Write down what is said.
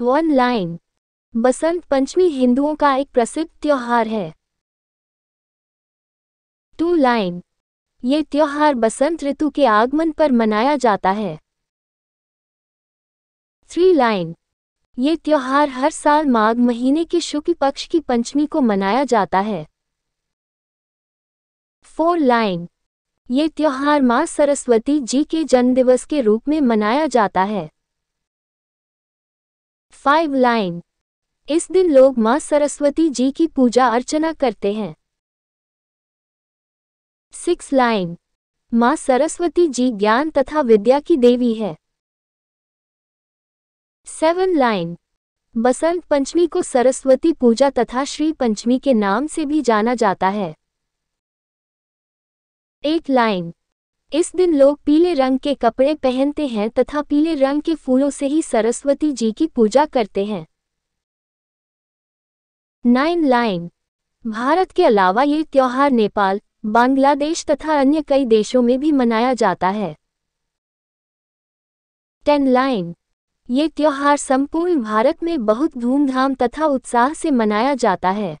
One line Basant Panchami हिंदुओं का एक प्रसिद्ध त्योहार है। टू लाइन ये त्योहार बसंत ऋतु के आगमन पर मनाया जाता है। थ्री लाइन ये त्योहार हर साल माघ महीने के शुक्ल पक्ष की पंचमी को मनाया जाता है। फोर लाइन ये त्योहार माँ सरस्वती जी के जन्मदिवस के रूप में मनाया जाता है। फाइव लाइन इस दिन लोग माँ सरस्वती जी की पूजा अर्चना करते हैं। सिक्स लाइन माँ सरस्वती जी ज्ञान तथा विद्या की देवी है। सेवन लाइन बसंत पंचमी को सरस्वती पूजा तथा श्री पंचमी के नाम से भी जाना जाता है। एट लाइन इस दिन लोग पीले रंग के कपड़े पहनते हैं तथा पीले रंग के फूलों से ही सरस्वती जी की पूजा करते हैं। Nine line. भारत के अलावा ये त्योहार नेपाल, बांग्लादेश तथा अन्य कई देशों में भी मनाया जाता है। Ten line. ये त्योहार संपूर्ण भारत में बहुत धूमधाम तथा उत्साह से मनाया जाता है।